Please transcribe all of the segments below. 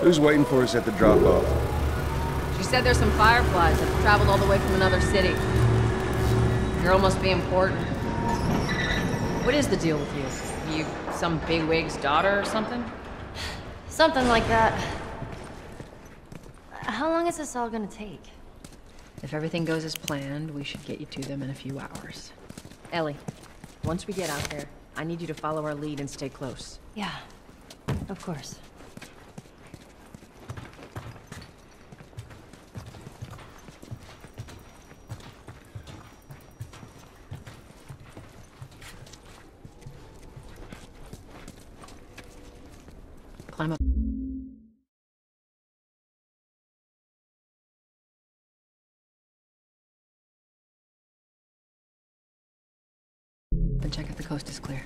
Who's waiting for us at the drop-off? She said there's some fireflies that traveled all the way from another city. Girl must be important. What is the deal with you? You some bigwig's daughter or something? Something like that. How long is this all gonna take? If everything goes as planned, we should get you to them in a few hours. Ellie, once we get out there, I need you to follow our lead and stay close. Yeah, of course. Climb up. And check if the coast is clear.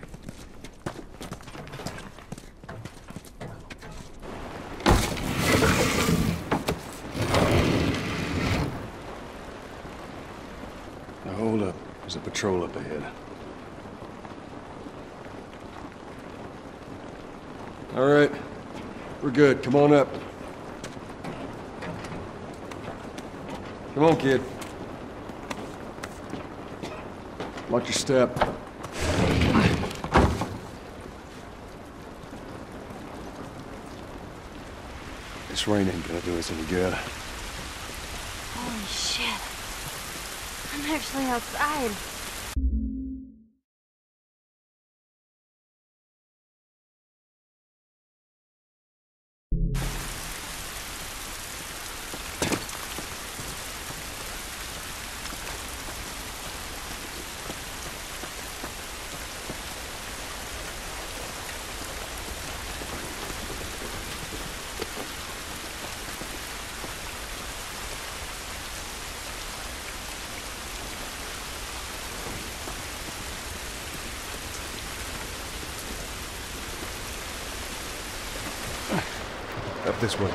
Now hold up. There's a patrol up ahead. All right. We're good. Come on up. Come on, kid. Watch your step. This rain ain't gonna do us any good. Holy shit. I'm actually outside. This way.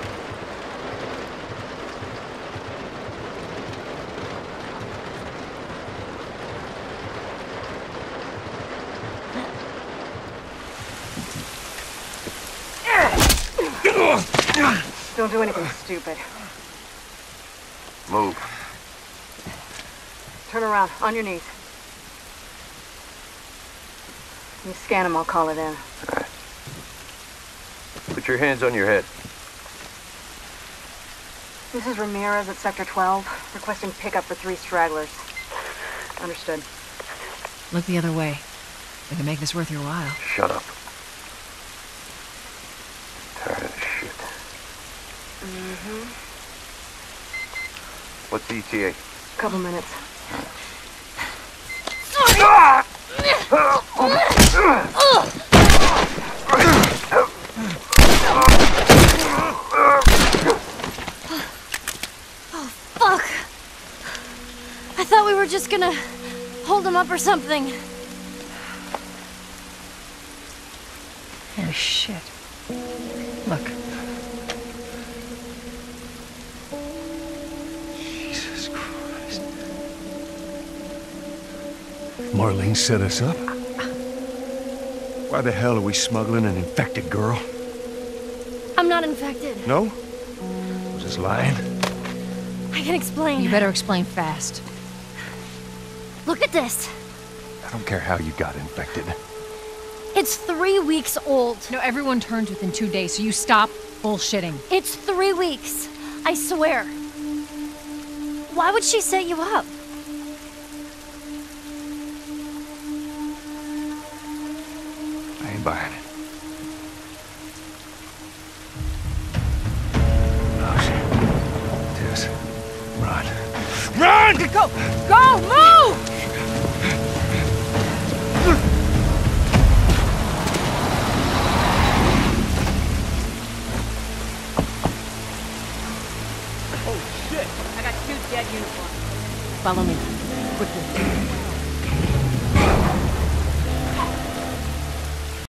Don't do anything stupid. Move. Turn around, on your knees. You scan him, I'll call it in. Put your hands on your head. This is Ramirez at Sector 12, requesting pickup for three stragglers. Understood. Look the other way. We can make this worth your while. Shut up. Tired of this shit. Mm-hmm. What's the ETA? Couple minutes. Fuck! Thought we were just gonna hold him up or something. Oh, shit. Look. Jesus Christ. Marlene set us up? Why the hell are we smuggling an infected girl? I'm not infected. No? I Was just lying? I can explain. You better explain fast. Look at this. I don't care how you got infected. It's three weeks old. No, everyone turns within two days, so you stop bullshitting. It's three weeks. I swear. Why would she set you up? I ain't buying it. Oh, shit. Tess, run. Run! Go! Go! Move! Oh, I got two dead uniforms. Follow me. Quickly.